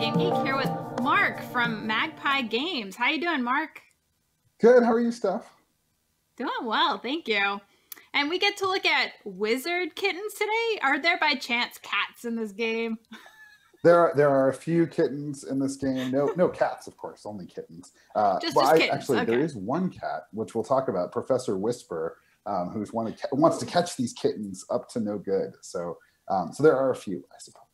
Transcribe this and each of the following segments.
Game Geek here with Mark from Magpie Games. How you doing, Mark? Good. How are you, Steph? Doing well, thank you. And we get to look at wizard kittens today. Are there by chance cats in this game? There are there are a few kittens in this game. No no cats, of course, only kittens. Uh, just, well, just kittens. I, actually, okay. there is one cat which we'll talk about, Professor Whisper, um, who's one wants to catch these kittens up to no good. So um, so there are a few, I suppose.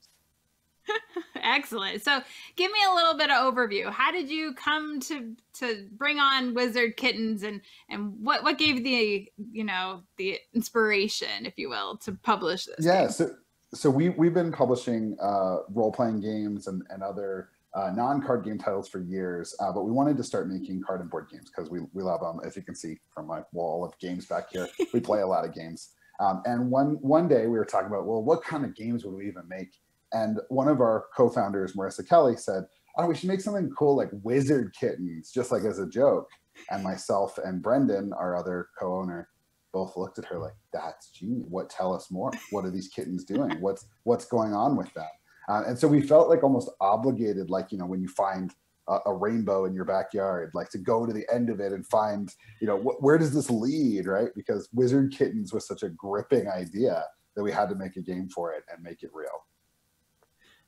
Excellent. So, give me a little bit of overview. How did you come to to bring on Wizard Kittens, and and what what gave the you know the inspiration, if you will, to publish this? Yeah. Game? So so we we've been publishing uh, role playing games and and other uh, non-card game titles for years, uh, but we wanted to start making card and board games because we, we love them. As you can see from my wall of games back here, we play a lot of games. Um, and one one day we were talking about, well, what kind of games would we even make? And one of our co-founders, Marissa Kelly, said, "Oh, we should make something cool like Wizard Kittens, just like as a joke." And myself and Brendan, our other co-owner, both looked at her like, "That's genius. What? Tell us more. What are these kittens doing? What's what's going on with that?" Uh, and so we felt like almost obligated, like you know, when you find a, a, rainbow in your backyard, like to go to the end of it and find, you know, wh- where does this lead, right? Because Wizard Kittens was such a gripping idea that we had to make a game for it and make it real.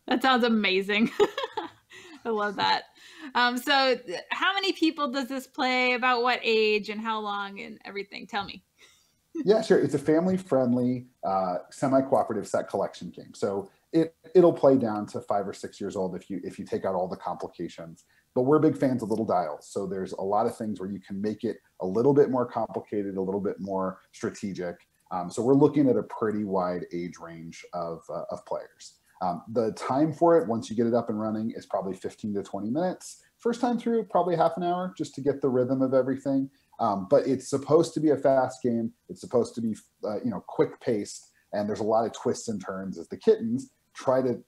That sounds amazing. I love that. Um, so, how many people does this play? About what age and how long and everything? Tell me. yeah, sure. It's a family-friendly, uh, semi-cooperative set collection game. So it it'll play down to five or six years old if you if you take out all the complications. But we're big fans of little dials, so there's a lot of things where you can make it a little bit more complicated, a little bit more strategic. Um, so we're looking at a pretty wide age range of uh, of players. Um, the time for it, once you get it up and running, is probably 15 to 20 minutes. First time through, probably half an hour just to get the rhythm of everything. Um, but it's supposed to be a fast game. It's supposed to be, uh, you know, quick paced, and there's a lot of twists and turns as the kittens try to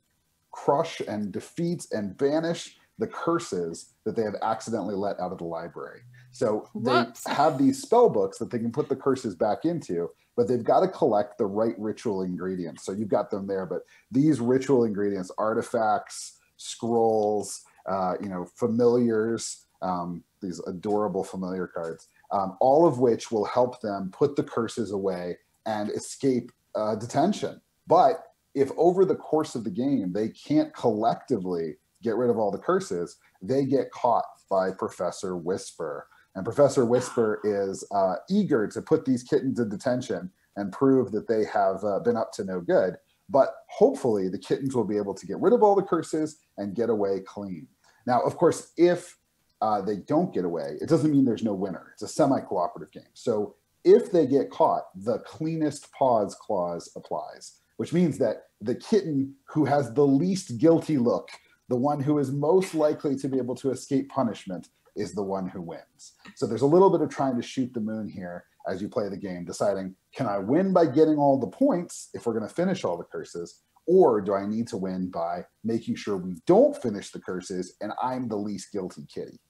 crush and defeat and banish the curses that they have accidentally let out of the library. So Whoops. they have these spell books that they can put the curses back into, but they've got to collect the right ritual ingredients. So you've got them there, but these ritual ingredients, artifacts, scrolls, uh, you know, familiars, um, these adorable familiar cards, um, all of which will help them put the curses away and escape uh, detention. But if over the course of the game they can't collectively get rid of all the curses, they get caught by Professor Whisper and Professor Whisper is uh, eager to put these kittens in detention and prove that they have uh, been up to no good. But hopefully, the kittens will be able to get rid of all the curses and get away clean. Now, of course, if uh, they don't get away, it doesn't mean there's no winner. It's a semi cooperative game. So if they get caught, the cleanest paws clause applies, which means that the kitten who has the least guilty look, the one who is most likely to be able to escape punishment, is the one who wins. So there's a little bit of trying to shoot the moon here as you play the game, deciding can I win by getting all the points if we're going to finish all the curses? Or do I need to win by making sure we don't finish the curses and I'm the least guilty kitty?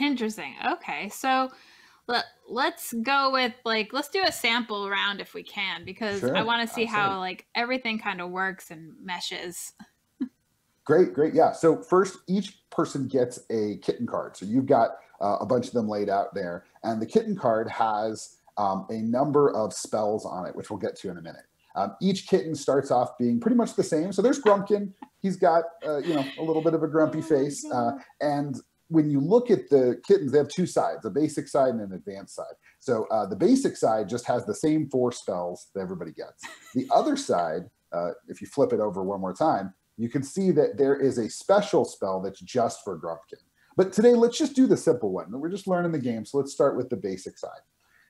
Interesting. Okay. So let, let's go with like let's do a sample round if we can because sure. I want to see Absolutely. how like everything kind of works and meshes. Great, great. Yeah. So first, each person gets a kitten card. So you've got uh, a bunch of them laid out there, and the kitten card has um, a number of spells on it, which we'll get to in a minute. Um, each kitten starts off being pretty much the same. So there's Grumpkin. He's got uh, you know a little bit of a grumpy face, uh, and when you look at the kittens, they have two sides: a basic side and an advanced side. So uh, the basic side just has the same four spells that everybody gets. The other side, uh, if you flip it over one more time, you can see that there is a special spell that's just for Grumpkin. But today, let's just do the simple one. We're just learning the game, so let's start with the basic side.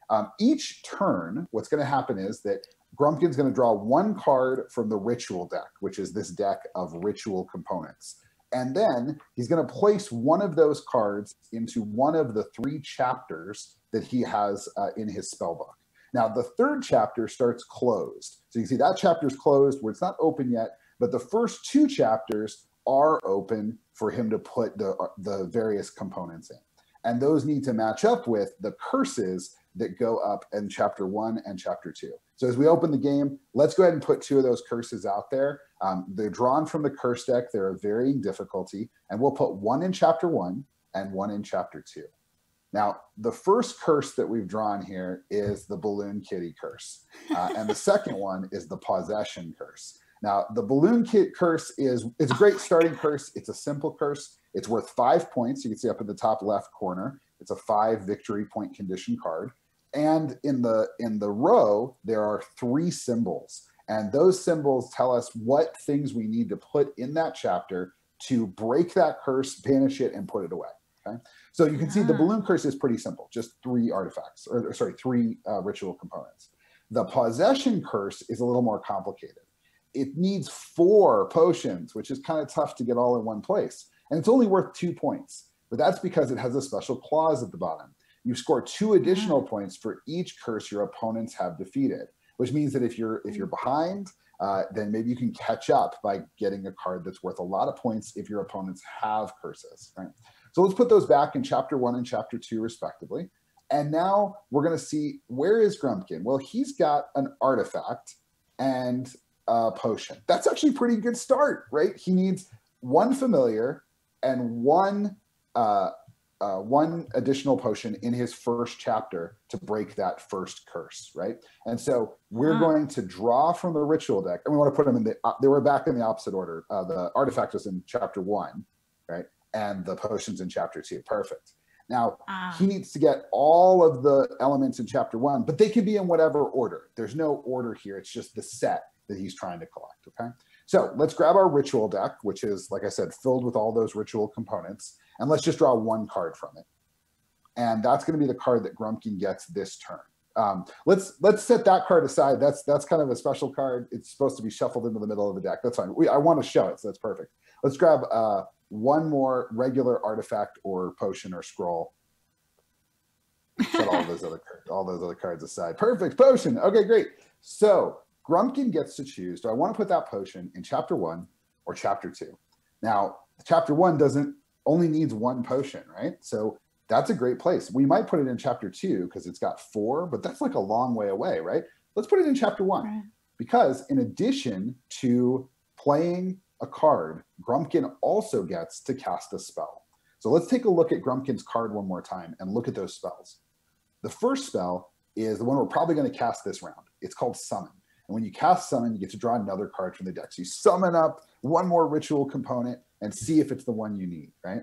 Um, each turn, what's going to happen is that Grumpkin's going to draw one card from the ritual deck, which is this deck of ritual components. And then he's going to place one of those cards into one of the three chapters that he has uh, in his spell book. Now, the third chapter starts closed. So you can see that chapter is closed where it's not open yet, but the first two chapters are open for him to put the, the various components in. And those need to match up with the curses that go up in chapter one and chapter two. So as we open the game, let's go ahead and put two of those curses out there. Um, they're drawn from the curse deck. They're of varying difficulty, and we'll put one in chapter one and one in chapter two. Now, the first curse that we've drawn here is the balloon kitty curse, uh, and the second one is the possession curse. Now, the balloon kit curse is it's a great starting curse. It's a simple curse. It's worth five points. You can see up in the top left corner. It's a five victory point condition card. And in the in the row, there are three symbols. And those symbols tell us what things we need to put in that chapter to break that curse, banish it, and put it away. Okay. So you can see the ah. balloon curse is pretty simple, just three artifacts, or, or sorry, three uh, ritual components. The possession curse is a little more complicated. It needs four potions, which is kind of tough to get all in one place. And it's only worth two points, but that's because it has a special clause at the bottom. You score two additional points for each curse your opponents have defeated, which means that if you're if you're behind, uh, then maybe you can catch up by getting a card that's worth a lot of points if your opponents have curses. Right? So let's put those back in chapter one and chapter two, respectively. And now we're going to see where is Grumpkin? Well, he's got an artifact and a potion. That's actually a pretty good start, right? He needs one familiar and one uh, uh, one additional potion in his first chapter to break that first curse, right? And so we're huh. going to draw from the ritual deck, and we want to put them in the. Uh, they were back in the opposite order. Uh, the artifact was in chapter one, right? And the potions in chapter two. Perfect. Now ah. he needs to get all of the elements in chapter one, but they can be in whatever order. There's no order here. It's just the set that he's trying to collect. Okay. So let's grab our ritual deck, which is, like I said, filled with all those ritual components, and let's just draw one card from it. And that's going to be the card that Grumpkin gets this turn. Um, let's let's set that card aside. That's that's kind of a special card. It's supposed to be shuffled into the middle of the deck. That's fine. We, I want to show it, so that's perfect. Let's grab uh, one more regular artifact or potion or scroll. Set all those other all those other cards aside. Perfect potion. Okay, great. So Grumpkin gets to choose do I want to put that potion in chapter one or chapter two? Now, chapter one doesn't only needs one potion, right? So that's a great place. We might put it in chapter two because it's got four, but that's like a long way away, right? Let's put it in chapter one right. because in addition to playing a card, Grumpkin also gets to cast a spell. So let's take a look at Grumpkin's card one more time and look at those spells. The first spell is the one we're probably going to cast this round. It's called Summon. And when you cast summon, you get to draw another card from the deck. So you summon up one more ritual component and see if it's the one you need, right?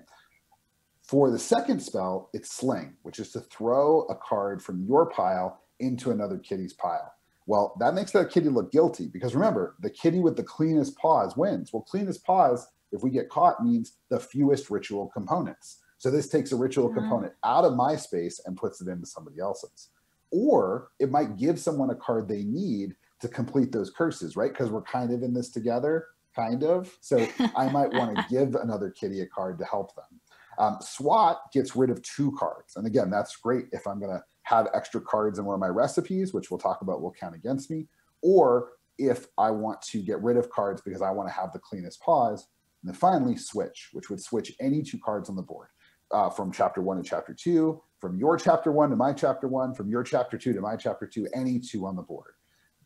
For the second spell, it's Sling, which is to throw a card from your pile into another kitty's pile. Well, that makes that kitty look guilty because remember, the kitty with the cleanest paws wins. Well, cleanest paws, if we get caught, means the fewest ritual components. So this takes a ritual component out of my space and puts it into somebody else's. Or it might give someone a card they need to complete those curses, right? Because we're kind of in this together, kind of. So I might want to give another kitty a card to help them. Um, SWAT gets rid of two cards. And again, that's great if I'm going to have extra cards in one of my recipes, which we'll talk about will count against me, or if I want to get rid of cards because I want to have the cleanest paws. And then finally, switch, which would switch any two cards on the board uh, from chapter one to chapter two, from your chapter one to my chapter one, from your chapter two to my chapter two, any two on the board.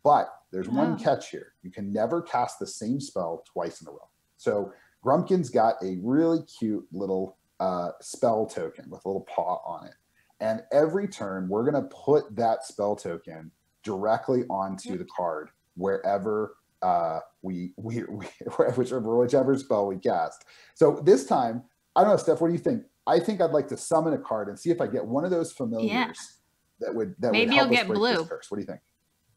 But there's one catch here. You can never cast the same spell twice in a row. So Grumpkin's got a really cute little uh, spell token with a little paw on it. And every turn, we're going to put that spell token directly onto the card wherever uh, we, we, we whichever, whichever spell we cast. So this time, I don't know, Steph, what do you think? I think I'd like to summon a card and see if I get one of those familiars yeah. that would that maybe would you'll get blue. What do you think?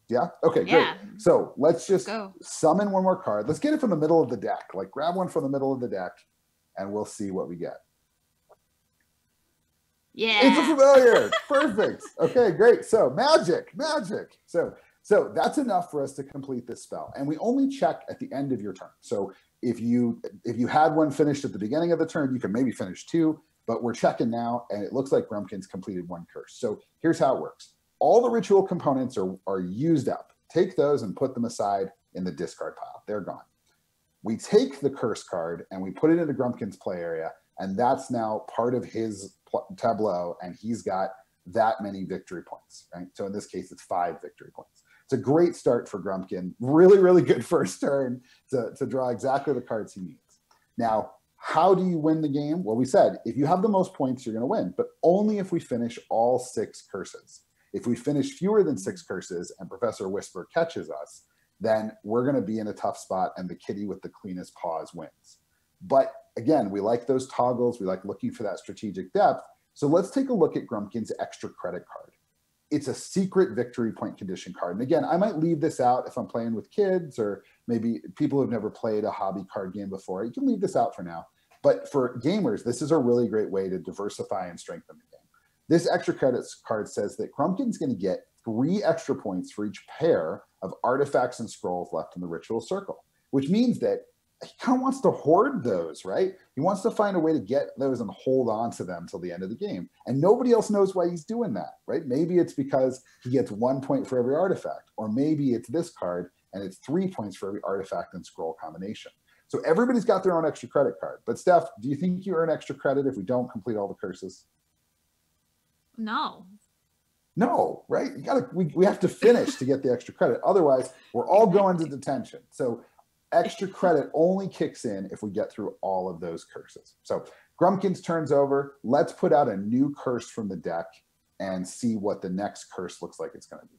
Yeah. Okay. Yeah. Great. So let's just Go. summon one more card. Let's get it from the middle of the deck. Like grab one from the middle of the deck, and we'll see what we get. Yeah. It's a familiar. Perfect. Okay. Great. So magic, magic. So so that's enough for us to complete this spell, and we only check at the end of your turn. So if you if you had one finished at the beginning of the turn, you can maybe finish two. But we're checking now, and it looks like Grumpkin's completed one curse. So here's how it works all the ritual components are, are used up. Take those and put them aside in the discard pile. They're gone. We take the curse card and we put it into Grumpkin's play area, and that's now part of his tableau, and he's got that many victory points, right? So in this case, it's five victory points. it's a great start for Grumpkin. Really, really good first turn to, to draw exactly the cards he needs. Now, how do you win the game? Well, we said if you have the most points, you're going to win, but only if we finish all six curses. If we finish fewer than six curses and Professor Whisper catches us, then we're going to be in a tough spot and the kitty with the cleanest paws wins. But again, we like those toggles. We like looking for that strategic depth. So let's take a look at Grumpkin's extra credit card. It's a secret victory point condition card. And again, I might leave this out if I'm playing with kids or maybe people who've never played a hobby card game before. You can leave this out for now. But for gamers, this is a really great way to diversify and strengthen the game. This extra credits card says that Grumpkin's going to get three extra points for each pair of artifacts and scrolls left in the ritual circle, which means that he kind of wants to hoard those, right? He wants to find a way to get those and hold on to them till the end of the game. And nobody else knows why he's doing that, right? Maybe it's because he gets one point for every artifact, or maybe it's this card and it's three points for every artifact and scroll combination. So everybody's got their own extra credit card. But Steph, do you think you earn extra credit if we don't complete all the curses? No. No, right? You gotta we, we have to finish to get the extra credit. Otherwise, we're all going to detention. So extra credit only kicks in if we get through all of those curses. So Grumpkins turns over. Let's put out a new curse from the deck and see what the next curse looks like it's going to be.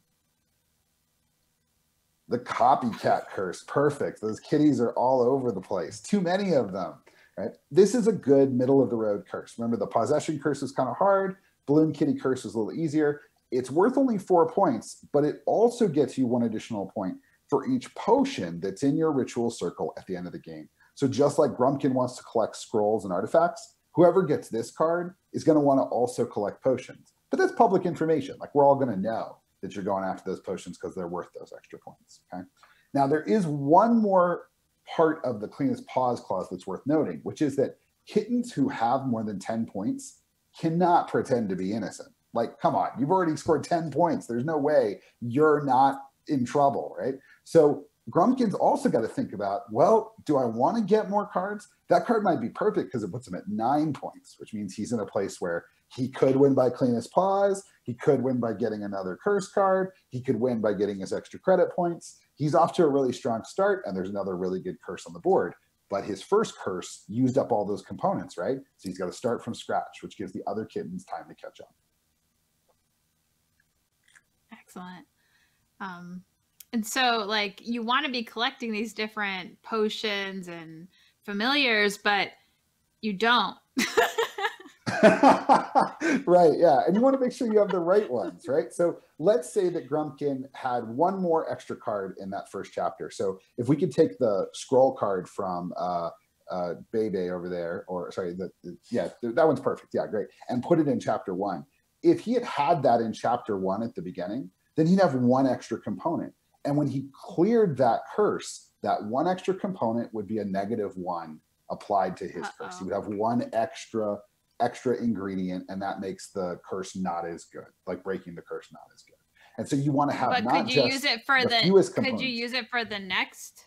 The copycat curse. Perfect. Those kitties are all over the place. Too many of them. Right. This is a good middle of the road curse. Remember, the possession curse is kind of hard. Balloon kitty curse is a little easier. It's worth only four points, but it also gets you one additional point for each potion that's in your ritual circle at the end of the game. So just like Grumpkin wants to collect scrolls and artifacts, whoever gets this card is going to want to also collect potions. But that's public information. Like we're all going to know that you're going after those potions because they're worth those extra points. Okay. Now there is one more part of the cleanest paws clause that's worth noting, which is that kittens who have more than 10 points cannot pretend to be innocent. Like, come on, you've already scored 10 points. There's no way you're not in trouble, right? So Grumpkin's also got to think about, well, do I want to get more cards? That card might be perfect because it puts him at nine points, which means he's in a place where he could win by cleanest paws. He could win by getting another curse card. He could win by getting his extra credit points. He's off to a really strong start, and there's another really good curse on the board. But his first curse used up all those components, right? So he's got to start from scratch, which gives the other kittens time to catch up. Excellent. Um, and so, like, you want to be collecting these different potions and familiars, but you don't. right, yeah. And you want to make sure you have the right ones, right? So let's say that Grumpkin had one more extra card in that first chapter. So if we could take the scroll card from uh, uh, Bebe over there, or sorry, the, the, yeah, that one's perfect. Yeah, great. And put it in chapter one. If he had had that in chapter one at the beginning, then he'd have one extra component. And when he cleared that curse, that one extra component would be a negative one applied to his Uh-oh. curse. He would have one extra extra ingredient, and that makes the curse not as good, like breaking the curse not as good. And so you want to have but not could you use it for the, the could you use it for the next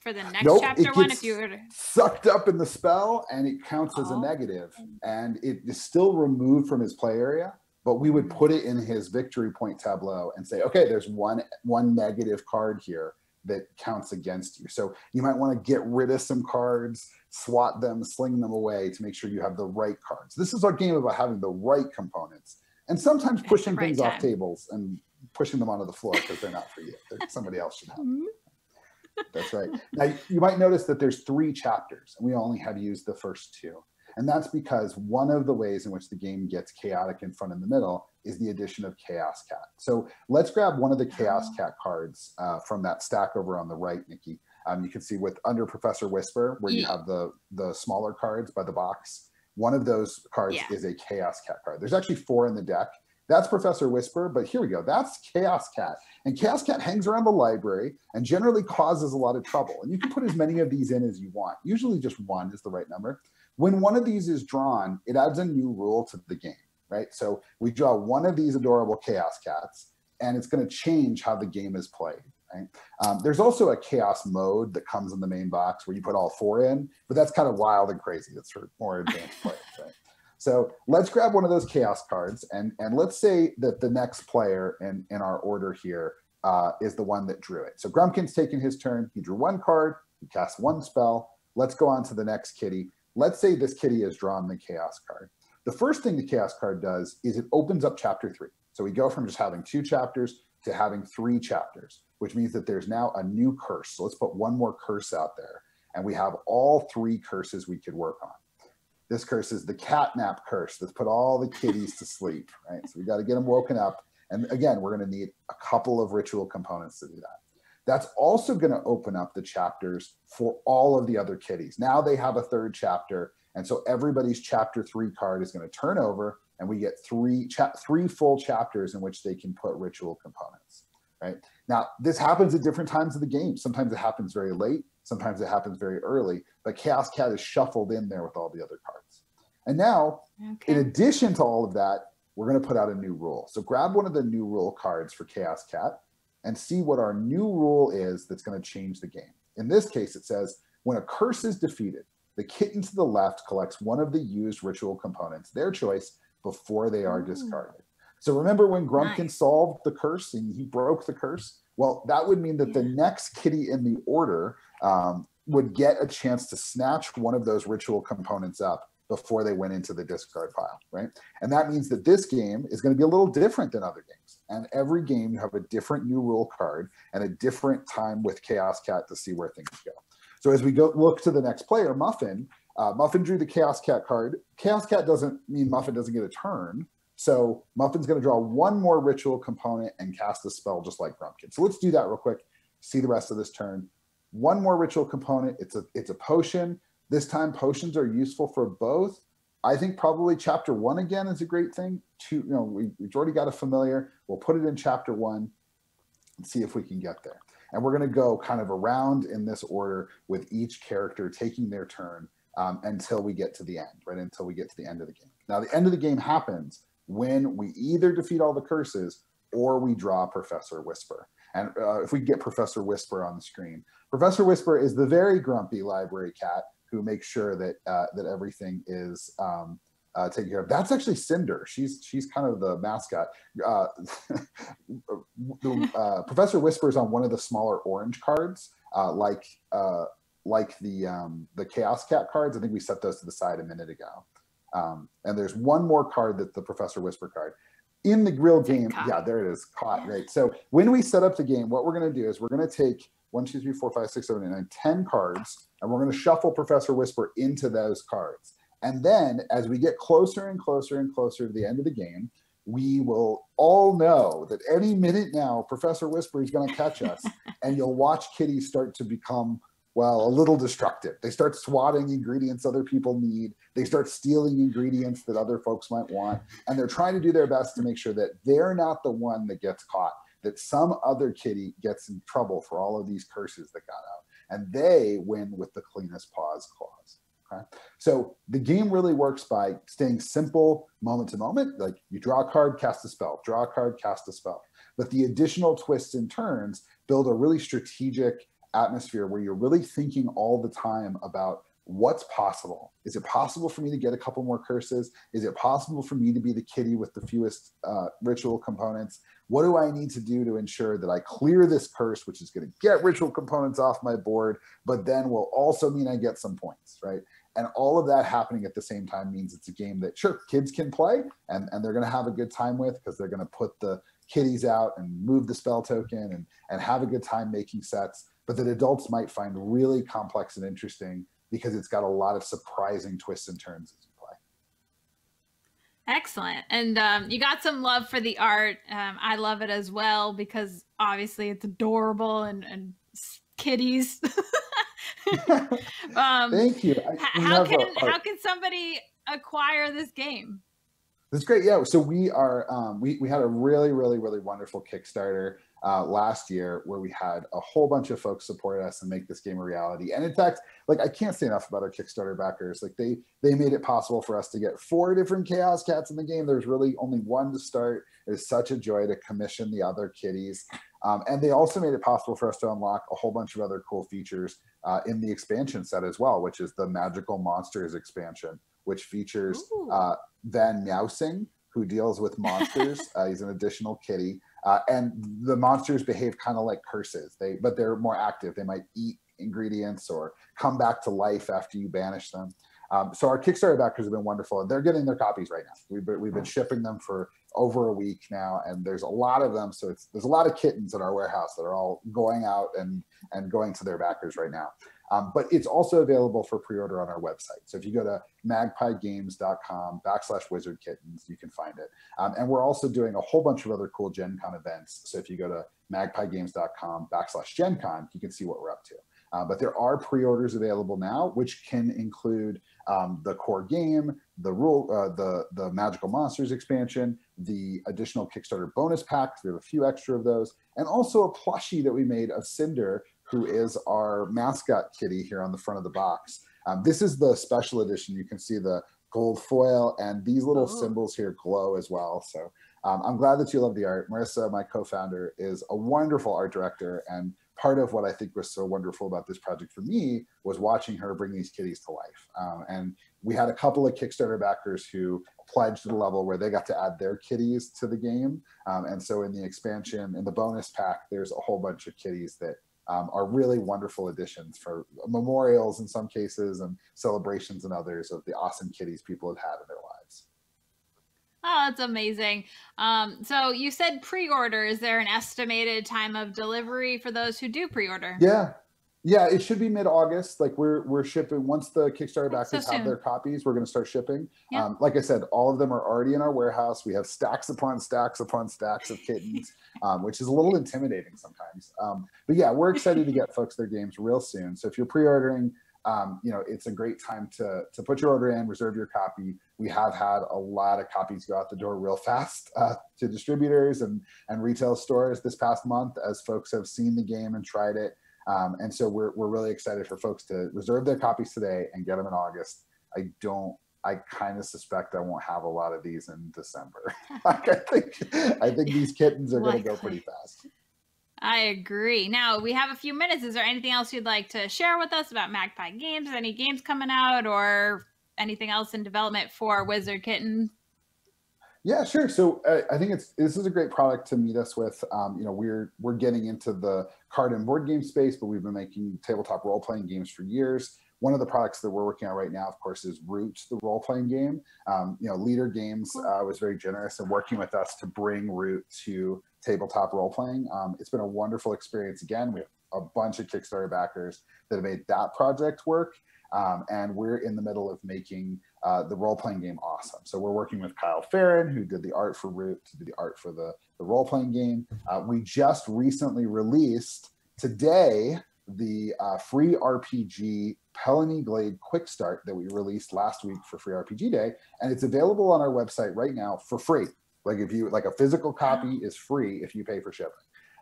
for the next nope, chapter one if you were to... sucked up in the spell and it counts oh. as a oh. negative and it is still removed from his play area but we would put it in his victory point tableau and say okay there's one one negative card here that counts against you so you might want to get rid of some cards swat them, sling them away to make sure you have the right cards. This is our game about having the right components and sometimes pushing right things time. off tables and pushing them onto the floor because they're not for you. They're, somebody else should have them. Mm-hmm. That's right. Now you might notice that there's three chapters and we only have used the first two. And that's because one of the ways in which the game gets chaotic in front and the middle is the addition of Chaos Cat. So let's grab one of the Chaos oh. Cat cards uh, from that stack over on the right, Nikki. Um, you can see with under Professor Whisper, where you have the the smaller cards by the box. One of those cards yeah. is a Chaos Cat card. There's actually four in the deck. That's Professor Whisper, but here we go. That's Chaos Cat. And Chaos Cat hangs around the library and generally causes a lot of trouble. And you can put as many of these in as you want. Usually just one is the right number. When one of these is drawn, it adds a new rule to the game, right? So we draw one of these adorable Chaos Cats, and it's going to change how the game is played. Right? Um, there's also a chaos mode that comes in the main box where you put all four in, but that's kind of wild and crazy. It's for more advanced players. Right? So let's grab one of those chaos cards and, and let's say that the next player in, in our order here uh, is the one that drew it. So Grumpkin's taking his turn. He drew one card. He casts one spell. Let's go on to the next kitty. Let's say this kitty has drawn the chaos card. The first thing the chaos card does is it opens up chapter three. So we go from just having two chapters to having three chapters, which means that there's now a new curse. So let's put one more curse out there. And we have all three curses we could work on. This curse is the catnap curse. Let's put all the kitties to sleep, right? So we got to get them woken up. And again, we're going to need a couple of ritual components to do that. That's also going to open up the chapters for all of the other kitties. Now they have a third chapter. And so everybody's chapter three card is going to turn over and we get three cha- three full chapters in which they can put ritual components right now this happens at different times of the game sometimes it happens very late sometimes it happens very early but chaos cat is shuffled in there with all the other cards and now okay. in addition to all of that we're going to put out a new rule so grab one of the new rule cards for chaos cat and see what our new rule is that's going to change the game in this case it says when a curse is defeated the kitten to the left collects one of the used ritual components their choice before they are Ooh. discarded. So remember when Grumpkin nice. solved the curse and he broke the curse? Well, that would mean that yeah. the next kitty in the order um, would get a chance to snatch one of those ritual components up before they went into the discard pile, right? And that means that this game is going to be a little different than other games. And every game you have a different new rule card and a different time with Chaos Cat to see where things go. So as we go look to the next player, Muffin, uh, Muffin drew the Chaos Cat card. Chaos Cat doesn't mean Muffin doesn't get a turn. So Muffin's going to draw one more ritual component and cast a spell just like Grumpkin. So let's do that real quick. See the rest of this turn. One more ritual component. It's a it's a potion. This time potions are useful for both. I think probably chapter one again is a great thing. Two, you know, we, we've already got a familiar. We'll put it in chapter one and see if we can get there. And we're going to go kind of around in this order with each character taking their turn um, until we get to the end, right? Until we get to the end of the game. Now, the end of the game happens when we either defeat all the curses or we draw Professor Whisper. And uh, if we get Professor Whisper on the screen, Professor Whisper is the very grumpy library cat who makes sure that uh, that everything is um, uh, taken care of. That's actually Cinder. She's she's kind of the mascot. Uh, the, uh, Professor Whisper is on one of the smaller orange cards, uh, like uh, like the um, the Chaos Cat cards. I think we set those to the side a minute ago. Um, and there's one more card that the Professor Whisper card. In the grill game, yeah, there it is, caught, right? So when we set up the game, what we're going to do is we're going to take one, two, three, four, five, six, seven, eight, nine, ten cards, and we're going to shuffle Professor Whisper into those cards. And then as we get closer and closer and closer to the end of the game, we will all know that any minute now, Professor Whisper is going to catch us, and you'll watch Kitty start to become well, a little destructive. They start swatting ingredients other people need. They start stealing ingredients that other folks might want. And they're trying to do their best to make sure that they're not the one that gets caught, that some other kitty gets in trouble for all of these curses that got out. And they win with the cleanest paws clause. Okay. So the game really works by staying simple moment to moment. Like you draw a card, cast a spell, draw a card, cast a spell. But the additional twists and turns build a really strategic atmosphere where you're really thinking all the time about what's possible. Is it possible for me to get a couple more curses? Is it possible for me to be the kitty with the fewest uh, ritual components? What do I need to do to ensure that I clear this curse, which is going to get ritual components off my board, but then will also mean I get some points, right? And all of that happening at the same time means it's a game that sure kids can play and, and they're going to have a good time with because they're going to put the kitties out and move the spell token and, and have a good time making sets but that adults might find really complex and interesting because it's got a lot of surprising twists and turns as you play. Excellent. And um, you got some love for the art. Um, I love it as well because obviously it's adorable and, and kitties. um, Thank you. How can how can somebody acquire this game? That's great. Yeah. So we are um, we we had a really really really wonderful Kickstarter uh, last year where we had a whole bunch of folks support us and make this game a reality. And in fact, like I can't say enough about our Kickstarter backers. Like they they made it possible for us to get four different Chaos Cats in the game. There's really only one to start. It's such a joy to commission the other kitties. Um, and they also made it possible for us to unlock a whole bunch of other cool features uh, in the expansion set as well, which is the Magical Monsters expansion, which features uh, Van Meowsing, who deals with monsters. uh, he's an additional kitty. Uh, and the monsters behave kind of like curses. They but they're more active. They might eat ingredients or come back to life after you banish them. Um, so our Kickstarter backers have been wonderful, and they're getting their copies right now. We've been, we've been shipping them for over a week now, and there's a lot of them. So it's there's a lot of kittens in our warehouse that are all going out and and going to their backers right now. Um, but it's also available for pre-order on our website. So if you go to magpiegames.com backslash wizard kittens, you can find it. Um, and we're also doing a whole bunch of other cool Gen Con events. So if you go to magpiegames.com backslash Gen Con, you can see what we're up to. Uh, but there are pre-orders available now, which can include um, the core game, the rule, uh, the the Magical Monsters expansion, the additional Kickstarter bonus packs. We have a few extra of those, and also a plushie that we made of Cinder, who is our mascot kitty here on the front of the box. Um, this is the special edition. You can see the gold foil, and these little oh. symbols here glow as well. So um, I'm glad that you love the art. Marissa, my co-founder, is a wonderful art director and part of what I think was so wonderful about this project for me was watching her bring these kitties to life. Um, and we had a couple of Kickstarter backers who pledged to the level where they got to add their kitties to the game. Um, and so in the expansion, in the bonus pack, there's a whole bunch of kitties that um, are really wonderful additions for memorials in some cases and celebrations in others of the awesome kitties people have had in their lives. Oh, that's amazing. Um, so you said pre-order. Is there an estimated time of delivery for those who do pre-order? Yeah. Yeah, it should be mid-August. Like we're we're shipping once the Kickstarter backers so have their copies, we're going to start shipping. Yeah. Um, like I said, all of them are already in our warehouse. We have stacks upon stacks upon stacks of kittens, um, which is a little intimidating sometimes. Um, but yeah, we're excited to get folks their games real soon. So if you're pre-ordering, um, you know, it's a great time to to put your order in, reserve your copy. We have had a lot of copies go out the door real fast uh, to distributors and and retail stores this past month as folks have seen the game and tried it. Um, and so we're we're really excited for folks to reserve their copies today and get them in August. I don't. I kind of suspect I won't have a lot of these in December. like I think I think these kittens are going to go pretty fast. I agree. Now we have a few minutes. Is there anything else you'd like to share with us about Magpie Games? Any games coming out or anything else in development for Wizard Kitten? Yeah, sure. So uh, I think it's this is a great product to meet us with. Um, you know, we're we're getting into the card and board game space, but we've been making tabletop role playing games for years. One of the products that we're working on right now, of course, is Root, the role playing game. Um, you know, Leder Games uh, was very generous in working with us to bring Root to tabletop role playing. Um, it's been a wonderful experience. Again, we have a bunch of Kickstarter backers that have made that project work. Um, and we're in the middle of making uh, the role playing game awesome. So we're working with Kyle Ferrin, who did the art for Root, to do the art for the, the role playing game. Uh, we just recently released today the uh, free RPG Pellenicky Glade Quick Start that we released last week for Free RPG Day, and it's available on our website right now for free. Like if you like a physical copy is free if you pay for shipping.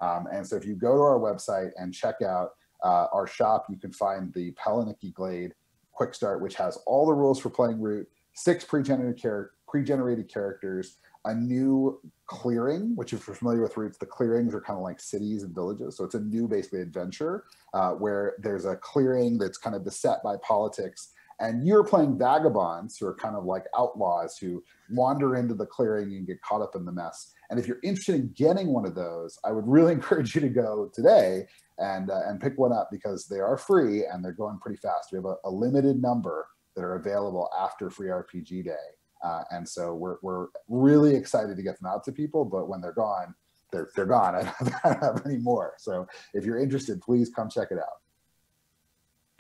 Um, and so if you go to our website and check out uh, our shop, you can find the Pellenicky Glade Quick Start, which has all the rules for playing Root, six pre-generated, char- pre-generated characters, a new clearing, which if you're familiar with Roots, the clearings are kind of like cities and villages. So it's a new basically adventure uh, where there's a clearing that's kind of beset by politics and you're playing vagabonds who are kind of like outlaws who wander into the clearing and get caught up in the mess. And if you're interested in getting one of those, I would really encourage you to go today and uh, and pick one up because they are free and they're going pretty fast. We have a, a limited number that are available after Free RPG Day, uh, and so we're we're really excited to get them out to people. But when they're gone, they're they're gone. I don't have any more. So if you're interested, please come check it out.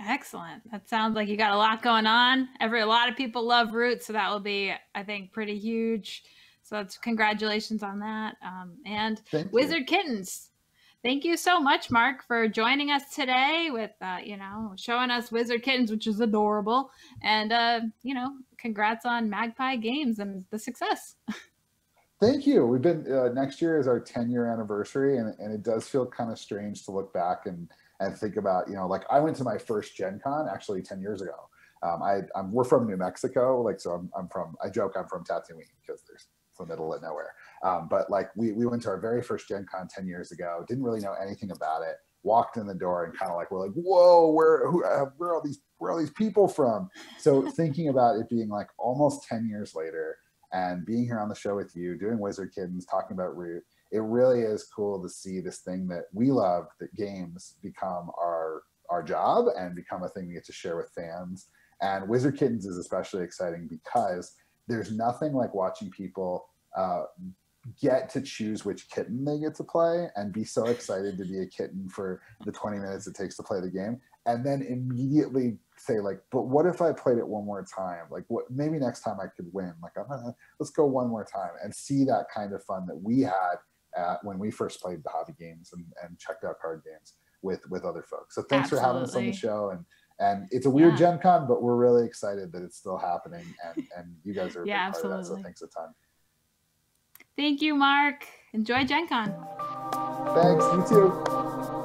Excellent. That sounds like you got a lot going on. Every a lot of people love roots, so that will be, I think, pretty huge. So that's congratulations on that. Um, and Thank Wizard you. Kittens. Thank you so much, Mark, for joining us today with, uh, you know, showing us Wizard Kittens, which is adorable. And, uh, you know, congrats on Magpie Games and the success. Thank you. We've been, uh, next year is our 10 year anniversary, and, and it does feel kind of strange to look back and, and think about, you know, like I went to my first Gen Con actually 10 years ago. Um, I, I'm, we're from New Mexico, like so. I'm, I'm from. I joke I'm from Tatooine because there's the middle of nowhere. Um, but like we we went to our very first Gen Con 10 years ago. Didn't really know anything about it. Walked in the door and kind of like we're like, whoa, where who, uh, where are all these where are all these people from? So thinking about it being like almost 10 years later and being here on the show with you, doing Wizard Kittens, talking about Root, it really is cool to see this thing that we love, that games become our our job and become a thing we get to share with fans. And Wizard Kittens is especially exciting because there's nothing like watching people uh, get to choose which kitten they get to play and be so excited to be a kitten for the 20 minutes it takes to play the game and then immediately say like but what if i played it one more time like what maybe next time i could win like i'm gonna let's go one more time and see that kind of fun that we had at, when we first played the hobby games and, and checked out card games with with other folks so thanks Absolutely. for having us on the show and and it's a weird yeah. gen con but we're really excited that it's still happening and and you guys are a yeah, big part absolutely. of that so thanks a ton Thank you, Mark. Enjoy Gen Con. Thanks. You too.